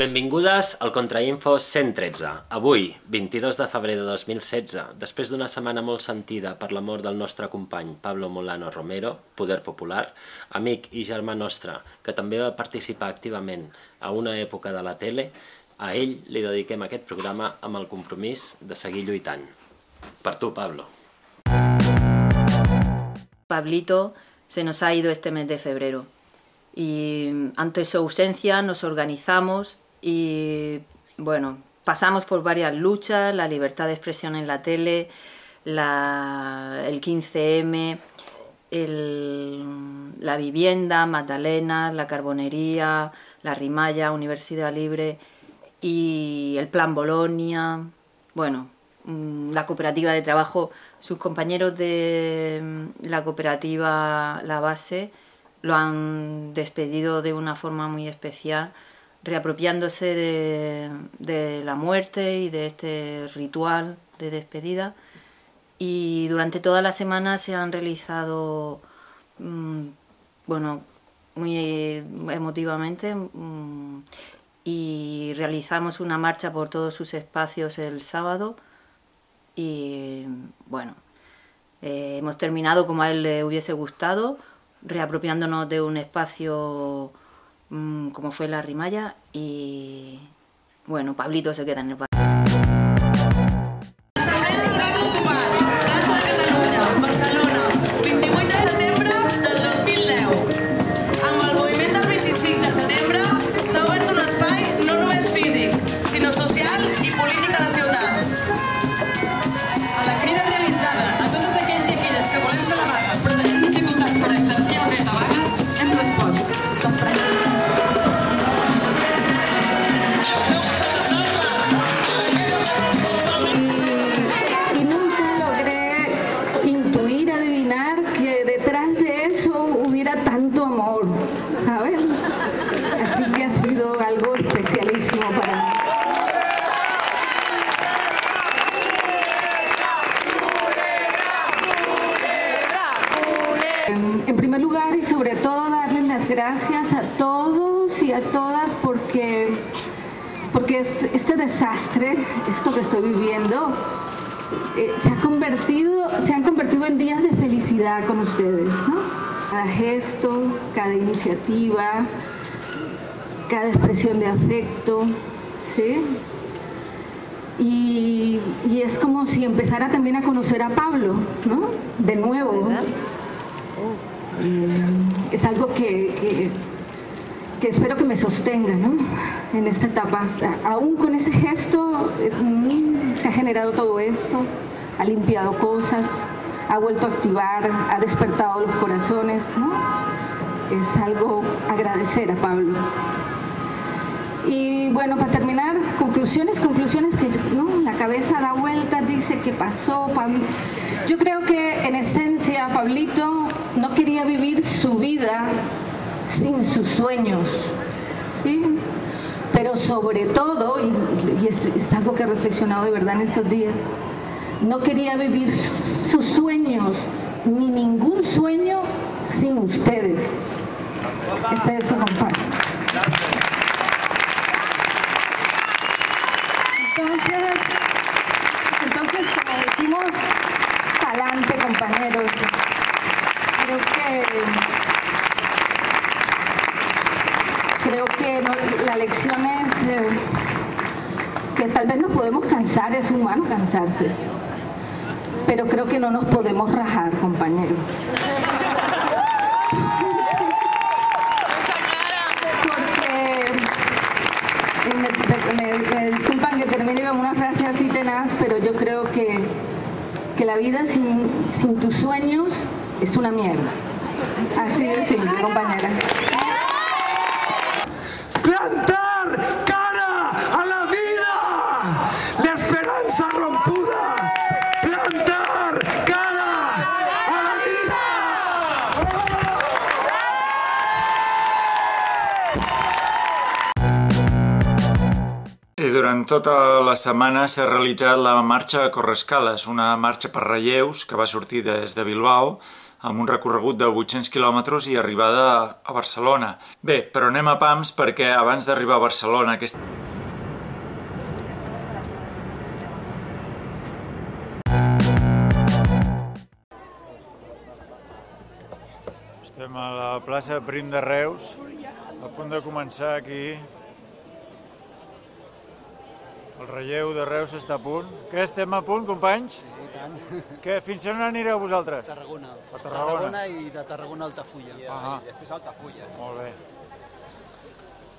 Benvingudes al Contrainfo 113. Avui, 22 de febrer de 2016, després d'una setmana molt sentida per la mort del nostre company Pablo Molano Romero, Poder Popular, amic i germà nostre, que també va participar activament a una època de la tele, a ell li dediquem aquest programa amb el compromís de seguir lluitant. Per tu, Pablo. Pablito se nos ha ido este mes de febrero y ante su ausencia nos organizamos y bueno, pasamos por varias luchas, la libertad de expresión en la tele, la, el 15M, el, la vivienda, Magdalena, la carbonería, la Rimaya, Universidad Libre y el Plan Bolonia, bueno, mm, la cooperativa de trabajo, sus compañeros de mm, la cooperativa La Base lo han despedido de una forma muy especial reapropiándose de, la muerte y de este ritual de despedida. Y durante toda la semana se han realizado, mm, bueno, muy emotivamente, mm, y realizamos una marcha por todos sus espacios el sábado. Y bueno, eh, hemos terminado como a él le hubiese gustado, reapropiándonos de un espacio como fue la Rimaya y bueno, Pablito se queda en el este, este desastre, esto que estoy viviendo, eh, se, ha convertido, se han convertido en días de felicidad con ustedes. Cada gesto, cada iniciativa, cada expresión de afecto, ¿sí? Y, y, es como si empezara también a conocer a Pablo, ¿no? De nuevo es algo que, que, espero que me sostenga ¿no? en esta etapa. Aún con ese gesto mm, se ha generado todo esto, ha limpiado cosas, ha vuelto a activar, ha despertado los corazones. ¿no? Es algo agradecer a Pablo. Y bueno, para terminar, conclusiones, conclusiones que ¿no? la cabeza da vueltas, dice que pasó. Pablo. Yo creo que en esencia Pablito no quería vivir su vida sin sus sueños, ¿sí? Pero sobre todo, y, esto es algo que he reflexionado de verdad en estos días, no quería vivir sus sueños, ni ningún sueño sin ustedes. Ese es su compadre. Entonces, entonces como decimos, adelante compañeros creo que creo que la lección es eh, que tal vez nos podemos cansar, es humano cansarse, pero creo que no nos podemos rajar, compañeros. Porque me, disculpan que termine con una frase así tenaz, pero yo creo que, que la vida sin, sin tus sueños es una mierda. Así de simple, compañera. Tota la setmana s'ha realitzat la marxa a Correscales, una marxa per relleus que va sortir des de Bilbao amb un recorregut de 800 quilòmetres i arribada a Barcelona. Bé, però anem a pams perquè abans d'arribar a Barcelona... Aquest... Estem a la plaça Prim de Reus, a punt de començar aquí el relleu de Reus està a punt. Què, estem a punt, companys? Sí, i tant. Què, fins on anireu vosaltres? Tarragona. A Tarragona. Tarragona i de Tarragona a Altafulla. Ah. I després Altafulla. Molt bé.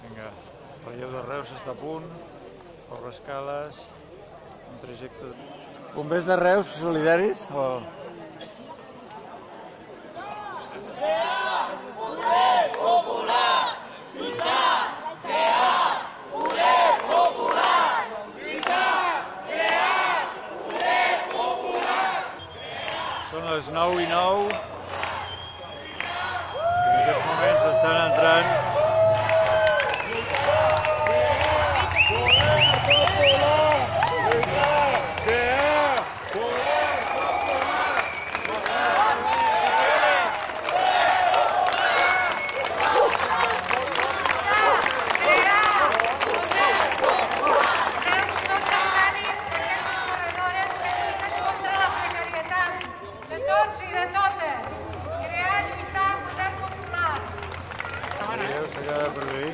Vinga, el relleu de Reus està a punt. Obre escales. Un trajecte... Bombers de Reus, solidaris? O... Són les 9 i 9. En aquest moment s'estan entrant Reus, tots els ànims d'aquestes corredores que lluiten contra la precarietat de tots i de totes. Crear, lluitar, poder popular. Veieu, s'acaba de produir.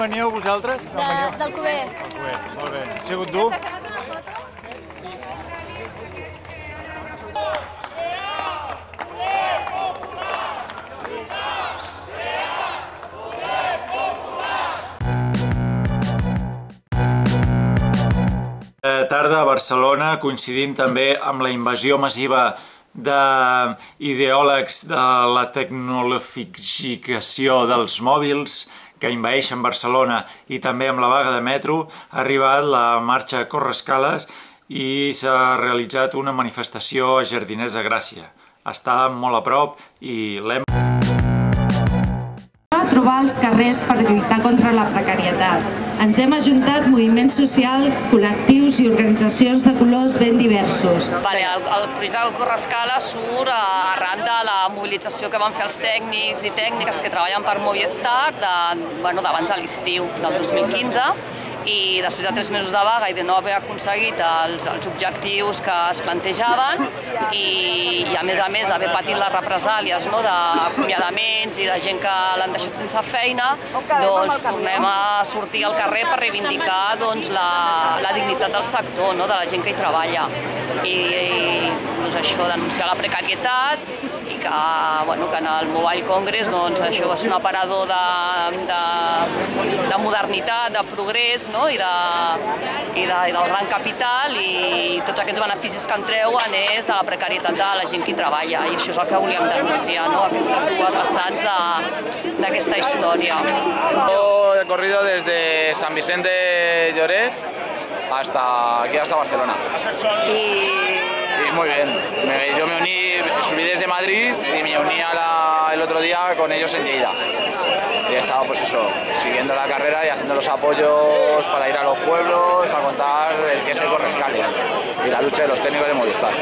D'on veníeu vosaltres? De, veníeu? del Cuber. Del Cuber, molt bé. Ha sigut dur? Fem una foto? Eh, tarda a Barcelona, coincidint també amb la invasió massiva d'ideòlegs de la tecnologificació dels mòbils que invaeixen Barcelona i també amb la vaga de metro, ha arribat la marxa Correscales i s'ha realitzat una manifestació a Jardiners de Gràcia. Està molt a prop i l'hem trobar els carrers per lluitar contra la precarietat. Ens hem ajuntat moviments socials, col·lectius i organitzacions de colors ben diversos. Vale, el, el projecte del Correscala surt arran de la mobilització que van fer els tècnics i tècniques que treballen per Movistar de, bueno, d'abans de l'estiu del 2015 i després de tres mesos de vaga i de no haver aconseguit els, els objectius que es plantejaven i, i a més a més d'haver patit les represàlies no, d'acomiadaments i de gent que l'han deixat sense feina, doncs tornem a sortir al carrer per reivindicar doncs, la, la dignitat del sector, no, de la gent que hi treballa. I, i doncs això, denunciar la precarietat i que, bueno, que en el Mobile Congress doncs, això és un aparador de, de, de modernitat, de progrés no? I, de, i, de, i del gran capital i tots aquests beneficis que en treuen és de la precarietat de la gent que treballa i això és el que volíem denunciar, no? aquestes dues vessants d'aquesta història. Yo he corrido desde San Vicente de Lloret hasta aquí hasta Barcelona. Y muy bien. Me- yo me uní, subí desde Madrid y me uní a la- el otro día con ellos en Lleida. Y he estado pues eso, siguiendo la carrera y haciendo los apoyos para ir a los pueblos a contar el que es el Correscales y la lucha de los técnicos de Movistar.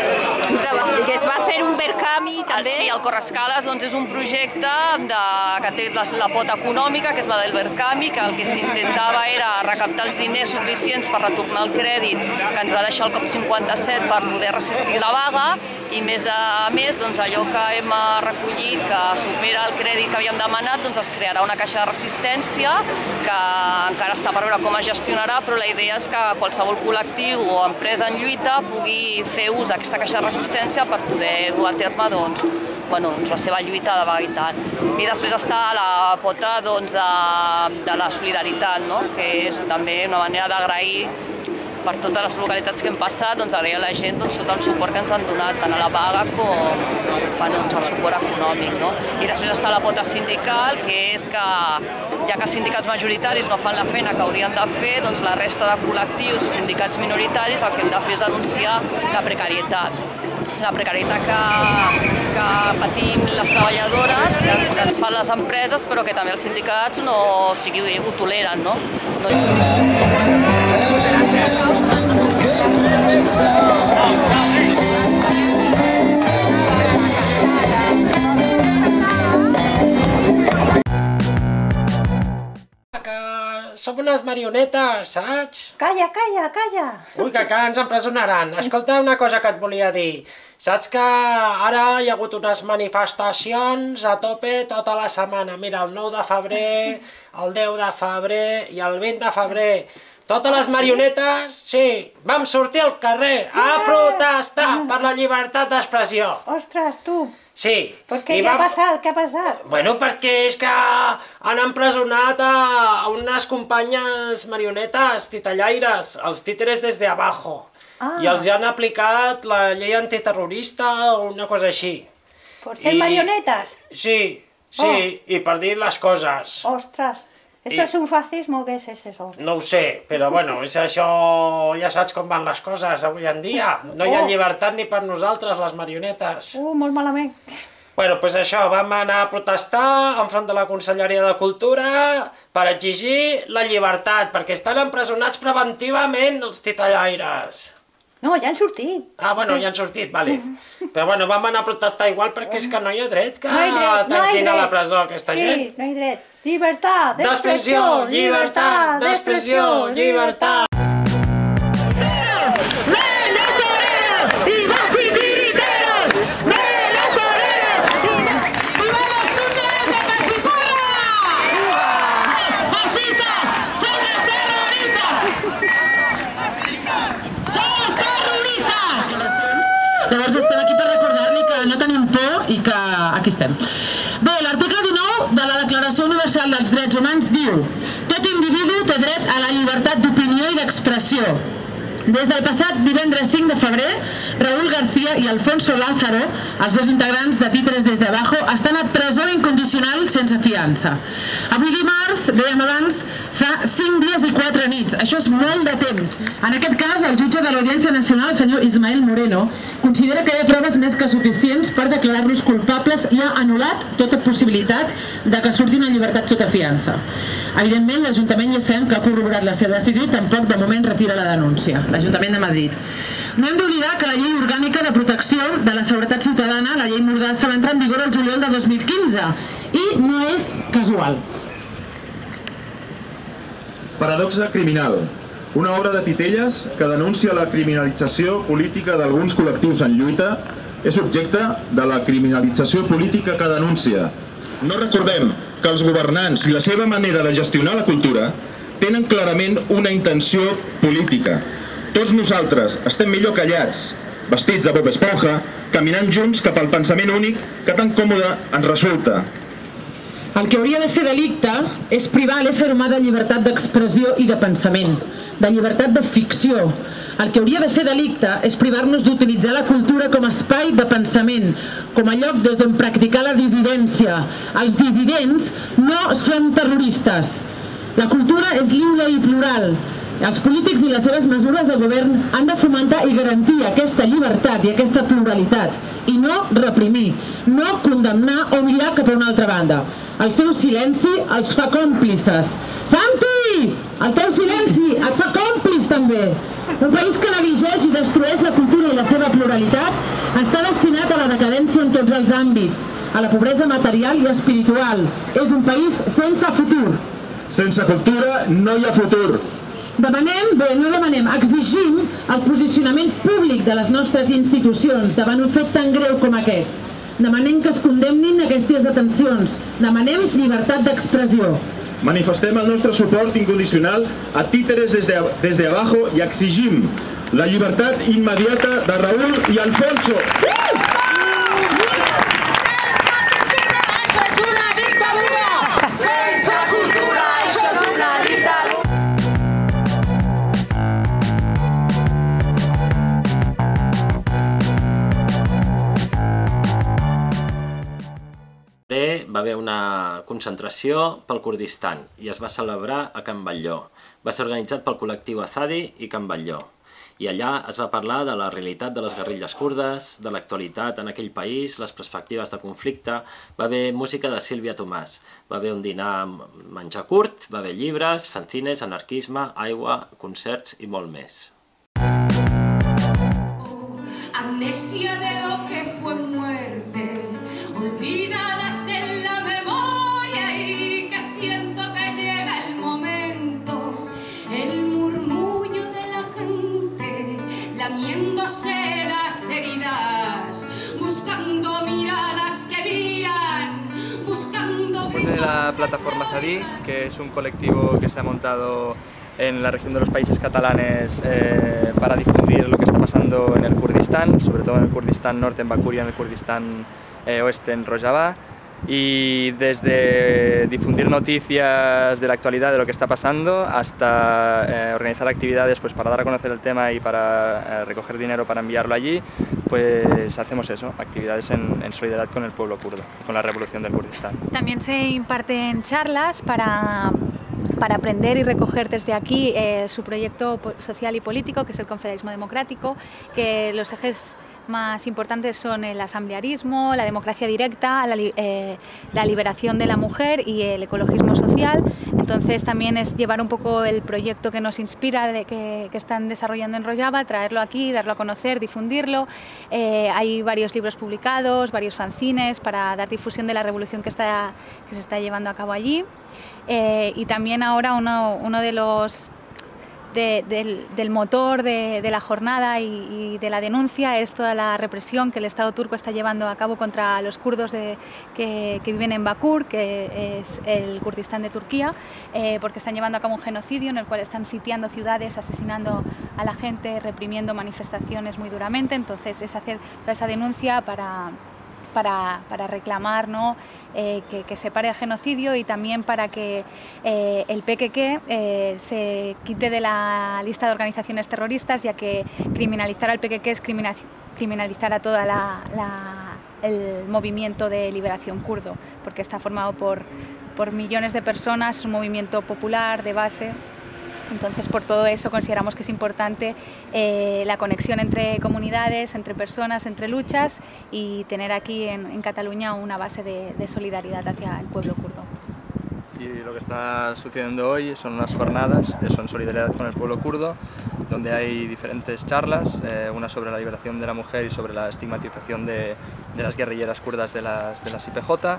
que es va fer un Verkami també? Sí, el Correscales doncs, és un projecte de, que té la, la pota econòmica, que és la del Verkami, que el que s'intentava era recaptar els diners suficients per retornar el crèdit que ens va deixar el COP57 per poder resistir la vaga i més de més doncs, allò que hem eh, recollit que supera el crèdit que havíem demanat doncs es crearà una caixa de resistència que encara està per veure com es gestionarà però la idea és que qualsevol col·lectiu o empresa en lluita pugui fer ús d'aquesta caixa de resistència per poder dur a terme doncs, bueno, doncs la seva lluita de tal. I després està la pota doncs, de, de la solidaritat, no? que és també una manera d'agrair per totes les localitats que hem passat, doncs agrair a la gent doncs, tot el suport que ens han donat, tant a la vaga com bueno, doncs, el suport econòmic. No? I després està la pota sindical, que és que ja que els sindicats majoritaris no fan la feina que haurien de fer, doncs la resta de col·lectius i sindicats minoritaris el que hem de fer és denunciar la precarietat la precarietat que, que patim les treballadores, que ens, que ens fan les empreses, però que també els sindicats no o sigui, ho toleren, no? no... Som unes marionetes, saps? Calla, calla, calla. Ui, que encara ens empresonaran. Escolta una cosa que et volia dir. Saps que ara hi ha hagut unes manifestacions a tope tota la setmana. Mira, el 9 de febrer, el 10 de febrer i el 20 de febrer. Totes les marionetes, sí, vam sortir al carrer a protestar per la llibertat d'expressió. Ostres, tu. Sí. ¿Por qué? i ¿Qué ha pasado? ¿Qué ha pasado? Bueno, perquè és que han empresonat a, a unes companyes marionetes, titellaires, els títeres des de abajo. Ah. I els han aplicat la llei antiterrorista o una cosa així. ¿Por ser I- marionetas? Sí, sí, i per dir les coses. Ostras. ¿Esto es un fascismo o qué es eso? No ho sé, però bueno, és això... Ja saps com van les coses avui en dia. No hi ha Oh. llibertat ni per nosaltres, les marionetes. Uh, molt malament. Bueno, doncs això, vam anar a protestar enfront de la Conselleria de Cultura per exigir la llibertat, perquè estan empresonats preventivament els titellaires. No, ja han sortit. Ah, bueno, ja han sortit, vale. Però bueno, vam anar a protestar igual perquè és que no hi ha dret que No hi dret, no hi tanquin a la dret. presó aquesta sí, gent. no hi dret. Libertad de expresión, libertad de libertad. Diu Tot individu té dret a la llibertat d'opinió i d'expressió. Des del passat divendres 5 de febrer, Raúl García i Alfonso Lázaro, els dos integrants de Títeres des de Abajo, estan a presó incondicional sense fiança. Avui dimarts, dèiem abans, fa 5 dies i 4 nits. Això és molt de temps. En aquest cas, el jutge de l'Audiència Nacional, el senyor Ismael Moreno, considera que hi ha proves més que suficients per declarar-los culpables i ha anul·lat tota possibilitat de que surtin en llibertat sota fiança. Evidentment, l'Ajuntament ja sabem que ha corroborat la seva decisió i tampoc de moment retira la denúncia. L'Ajuntament de Madrid. No hem d'oblidar que la llei orgànica de protecció de la seguretat ciutadana, la llei Mordassa, va entrar en vigor el juliol de 2015 i no és casual. Paradoxa criminal. Una obra de titelles que denuncia la criminalització política d'alguns col·lectius en lluita és objecte de la criminalització política que denuncia. No recordem que els governants i la seva manera de gestionar la cultura tenen clarament una intenció política. Tots nosaltres estem millor callats, vestits de Bob Esponja, caminant junts cap al pensament únic que tan còmode ens resulta. El que hauria de ser delicte és privar l'ésser humà de llibertat d'expressió i de pensament, de llibertat de ficció. El que hauria de ser delicte és privar-nos d'utilitzar la cultura com a espai de pensament, com a lloc des d'on practicar la dissidència. Els dissidents no són terroristes. La cultura és lliure i plural. Els polítics i les seves mesures de govern han de fomentar i garantir aquesta llibertat i aquesta pluralitat i no reprimir, no condemnar o mirar cap a una altra banda. El seu silenci els fa còmplices. Santi! El teu silenci et fa còmpliç també. Un país que negligeix i destrueix la cultura i la seva pluralitat està destinat a la decadència en tots els àmbits, a la pobresa material i espiritual. És un país sense futur. Sense cultura no hi ha futur. Demanem, bé, no demanem, exigim el posicionament públic de les nostres institucions davant un fet tan greu com aquest. Demanem que es condemnin aquestes detencions. Demanem llibertat d'expressió. Manifestem el nostre suport incondicional a títeres des de, des de abajo i exigim la llibertat immediata de Raúl i Alfonso. Sense va haver una concentració pel Kurdistan i es va celebrar a Can Batlló. Va ser organitzat pel col·lectiu Azadi i Can Batlló. I allà es va parlar de la realitat de les guerrilles kurdes, de l'actualitat en aquell país, les perspectives de conflicte, va haver música de Sílvia Tomàs, va haver un dinar amb menjar curt, va haver llibres, fanzines, anarquisme, aigua, concerts i molt més. Amnesia de lo que fue muerte, olvidadas plataforma Zadí, que es un colectivo que se ha montado en la región de los países catalanes eh, para difundir lo que está pasando en el Kurdistán, sobre todo en el Kurdistán norte, en y en el Kurdistán eh, oeste, en Rojava. Y desde difundir noticias de la actualidad de lo que está pasando hasta eh, organizar actividades pues, para dar a conocer el tema y para recoger dinero para enviarlo allí, pues hacemos eso, actividades en, en solidaridad con el pueblo kurdo, con la revolución del Kurdistán. También se imparten charlas para para aprender y recoger desde aquí eh, su proyecto social y político, que es el confederalismo democrático, que los ejes más importantes son el asamblearismo, la democracia directa, la, eh, la, liberación de la mujer y el ecologismo social. Entonces también es llevar un poco el proyecto que nos inspira, de que, que están desarrollando en Rojava, traerlo aquí, darlo a conocer, difundirlo. Eh, hay varios libros publicados, varios fanzines para dar difusión de la revolución que, está, que se está llevando a cabo allí. Eh, y también ahora uno, uno de los de, del, motor de, la jornada y, de la denuncia es toda la represión que el Estado turco está llevando a cabo contra los kurdos de, que, que, viven en Bakur, que es el Kurdistán de Turquía, eh, porque están llevando a cabo un genocidio en el cual están sitiando ciudades, asesinando a la gente, reprimiendo manifestaciones muy duramente. Entonces es hacer toda esa denuncia para para, para reclamar eh, que, se pare el genocidio y también para que eh, el PKK eh, se quite de la lista de organizaciones terroristas, ya que criminalizar al PKK es criminalizar a la, el movimiento de liberación kurdo, porque está formado por, millones de personas, un movimiento popular de base entonces, por todo eso consideramos que es importante eh, la conexión entre comunidades, entre personas, entre luchas y tener aquí en, en Cataluña una base de, solidaridad hacia el pueblo kurdo. Y lo que está sucediendo hoy son unas jornadas, son solidaridad con el pueblo kurdo, donde hay diferentes charlas, eh, una sobre la liberación de la mujer y sobre la estigmatización de, de las guerrilleras kurdas de las, de las IPJ,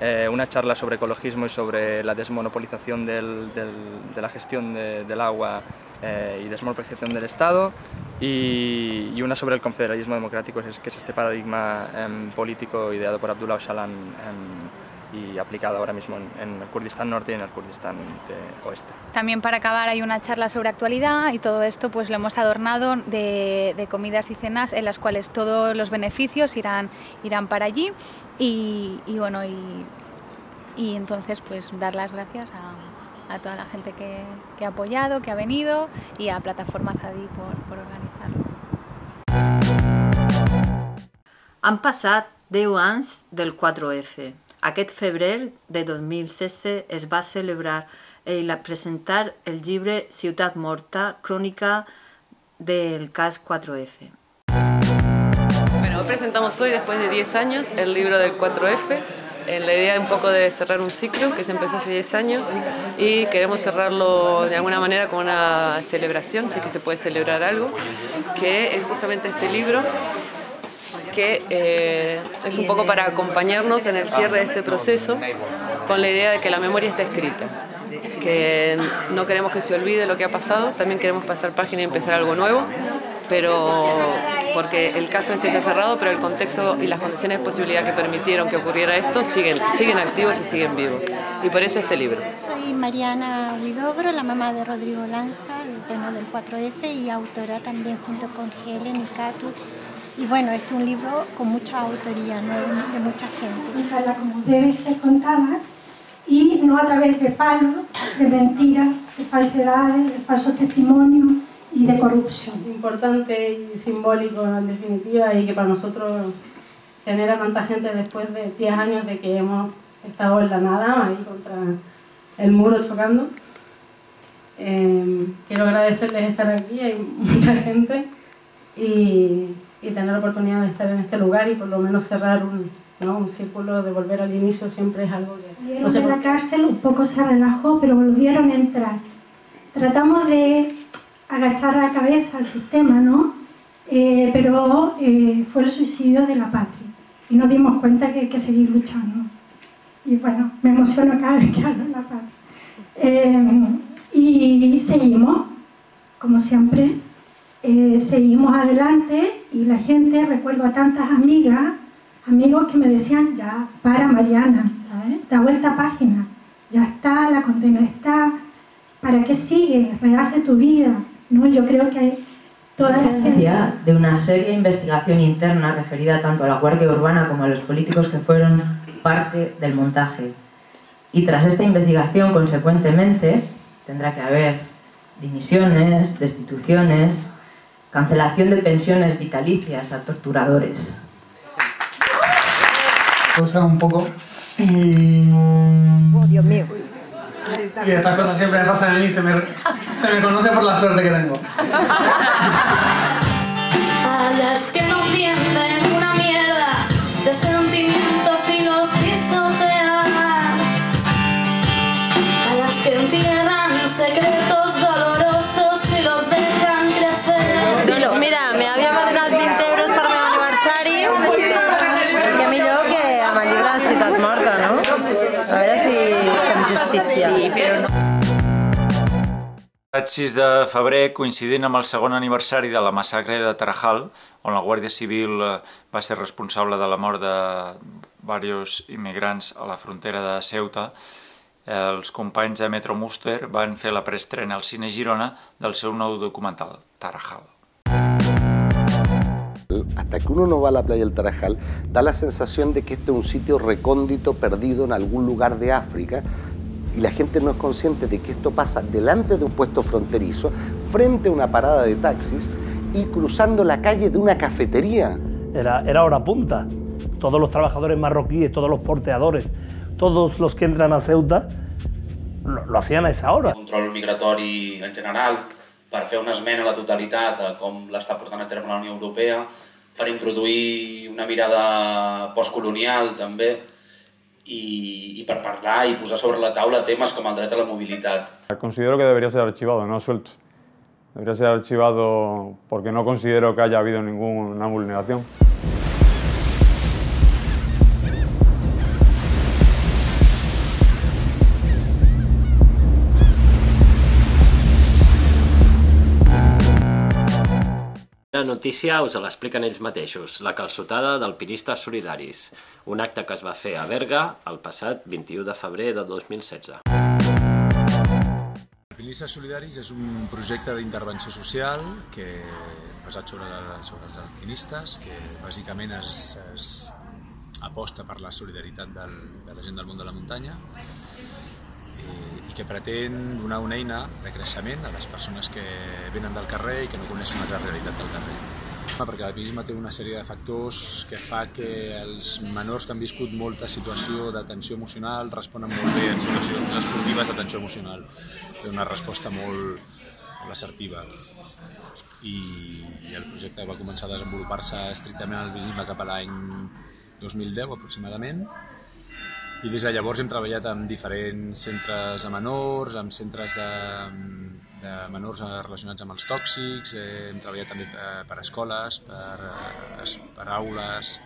eh, una charla sobre ecologismo y sobre la desmonopolización del, del, de la gestión de, del agua eh, y desmonopolización del Estado y, una sobre el confederalismo democrático, que es, este paradigma eh, político ideado por Abdullah Öcalan y aplicado ahora mismo en, en, el Kurdistán norte y en el Kurdistán oeste. También para acabar hay una charla sobre actualidad y todo esto pues lo hemos adornado de, de comidas y cenas en las cuales todos los beneficios irán, irán para allí y, y bueno y, y, entonces pues dar las gracias a, a toda la gente que, que, ha apoyado, que ha venido y a Plataforma Zadi por, por organizarlo. Han passat 10 anys del 4F. Aquest febrer de 2016 es va celebrar i eh, presentar el llibre Ciutat Morta, crònica del cas 4F. Bueno, presentamos hoy, después de 10 años, el libro del 4F, en la idea un poco de cerrar un ciclo que se empezó hace 10 años y queremos cerrarlo de alguna manera con una celebración, si es que se puede celebrar algo, que es justamente este libro que eh, es un poco para acompañarnos en el cierre de este proceso con la idea de que la memoria está escrita, que no queremos que se olvide lo que ha pasado, también queremos pasar página y empezar algo nuevo, pero porque el caso este ha cerrado, pero el contexto y las condiciones de posibilidad que permitieron que ocurriera esto siguen, siguen activos y siguen vivos. Y por eso este libro. Soy Mariana Huidobro, la mamá de Rodrigo Lanza, bueno, del 4F y autora también junto con Helen y Catu y bueno, este es un libro con mucha autoría, ¿no? de, mucha gente. Como deben ser contadas y no a través de palos, de mentiras, de falsedades, de falsos testimonios y de corrupción. Importante y simbólico en definitiva y que para nosotros tener a tanta gente después de 10 años de que hemos estado en la nada ahí contra el muro chocando Eh, quiero agradecerles estar aquí, hay mucha gente, y, y, tener la oportunidad de estar en este lugar y por lo menos cerrar un, ¿no? un círculo de volver al inicio siempre es algo que... No sé en la cárcel un poco se relajó, pero volvieron a entrar. Tratamos de agachar la cabeza al sistema, ¿no? Eh, pero eh, fue el suicidio de la patria y nos dimos cuenta que hay que seguir luchando. Y bueno, me emociono cada vez que hablo de la patria. Eh, y seguimos, como siempre, eh, seguimos adelante y la gente, recuerdo a tantas amigas, amigos que me decían, ya, para Mariana, ¿sabes? Da vuelta a página, ya está, la condena está, ¿para qué sigue? Rehace tu vida, ¿no? Yo creo que hay toda la gente... de una seria investigación interna referida tanto a la Guardia Urbana como a los políticos que fueron parte del montaje. Y tras esta investigación, consecuentemente, tendrá que haber dimisiones, destituciones, cancelación de pensiones vitalicias a torturadores. Usar un poco y... Oh, Dios mío. Y estas cosas siempre me pasan a mí, se me, se me conoce por la suerte que tengo. A las que no El 6 de febrer, coincidint amb el segon aniversari de la massacre de Tarajal, on la Guàrdia Civil eh, va ser responsable de la mort de diversos immigrants a la frontera de Ceuta, els companys de Metro Muster van fer la preestrena al Cine Girona del seu nou documental, Tarajal. Hasta que uno no va a la playa del Tarajal, da la sensación de que este es un sitio recóndito, perdido en algún lugar de África, y la gente no es consciente de que esto pasa delante de un puesto fronterizo, frente a una parada de taxis y cruzando la calle de una cafetería. Era, era hora punta. Todos los trabajadores marroquíes, todos los porteadores, todos los que entran a Ceuta, lo, lo hacían a esa hora. control migratori en general, per fer una esmena a la totalitat a com l'està portant a terme la Unió Europea, per introduir una mirada postcolonial també, i, i per parlar i posar sobre la taula temes com el dret a la mobilitat. Considero que debería ser archivado, no suelto. Debería ser archivado porque no considero que haya habido ninguna vulneración. Notícia us l'expliquen ells mateixos, la calçotada d'alpinistes solidaris, un acte que es va fer a Berga el passat 21 de febrer de 2016. Alpinistes Solidaris és un projecte d'intervenció social que basat sobre, sobre els alpinistes, que bàsicament es, es aposta per la solidaritat del, de la gent del món de la muntanya i, i que pretén donar una eina de creixement a les persones que venen del carrer i que no coneixen la realitat del carrer. Perquè l'alpinisme té una sèrie de factors que fa que els menors que han viscut molta situació de tensió emocional responen molt bé en situacions esportives de tensió emocional. Té una resposta molt, molt assertiva. I, I el projecte va començar a desenvolupar-se estrictament al alpinisme cap a l'any 2010 aproximadament i des de llavors hem treballat amb diferents centres a menors, amb centres de, de menors relacionats amb els tòxics, eh, hem treballat també per escoles, per, per aules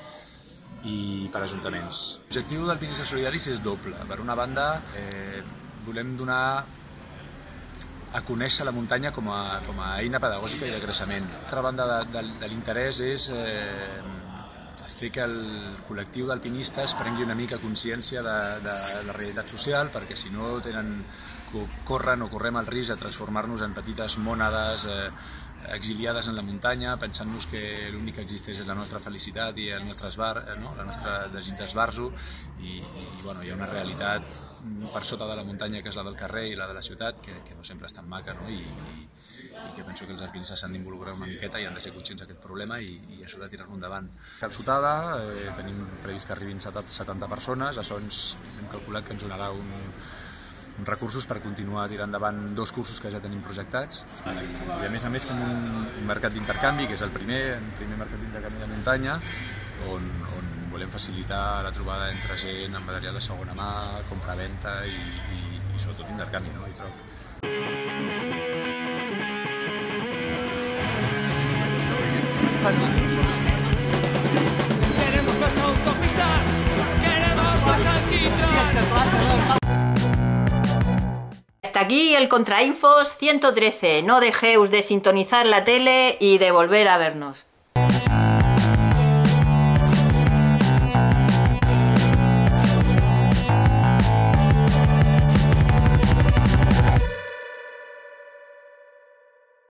i per ajuntaments. L'objectiu d'Alpinistes Solidaris és doble. Per una banda, eh, volem donar a conèixer la muntanya com a, com a eina pedagògica i de creixement. L'altra banda de, de, de l'interès és eh, fer que el col·lectiu d'alpinistes prengui una mica consciència de, de la realitat social, perquè si no tenen, corren o correm el risc de transformar-nos en petites mònades eh, exiliades en la muntanya, pensant-nos que l'únic que existeix és la nostra felicitat i el nostre esbar, eh, no? la nostra desig d'esbarzo, i, i bueno, hi ha una realitat per sota de la muntanya que és la del carrer i la de la ciutat, que, que no sempre és tan maca, no? I, i, i que penso que els alpinistes s'han d'involucrar una miqueta i han de ser conscients d'aquest problema i, i això de tirar-lo endavant. Calçotada, eh, tenim previst que arribin 70 persones, això ens hem calculat que ens donarà un, recursos per continuar tirant endavant dos cursos que ja tenim projectats i, i a més a més fem un, un mercat d'intercanvi que és el primer, el primer mercat d'intercanvi de muntanya on, on volem facilitar la trobada entre gent amb material de segona mà, compra-venta i, i, i sobretot intercanvi no? I troc. Queremos más autopistas, queremos más. Hasta aquí el Contrainfos 113. No dejéis de sintonizar la tele y de volver a vernos.